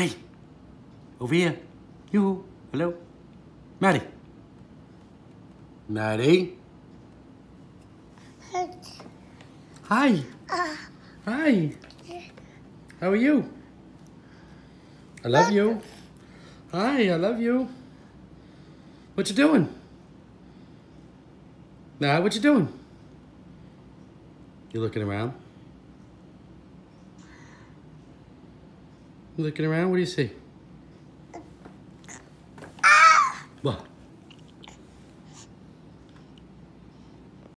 Hey, over here. You. Hello. Maddy. Maddy. Hi. Uh. Hi. How are you? I love you. Hi, I love you. What you doing? Nah, what you doing? You looking around? Looking around? What do you see? Ah! What?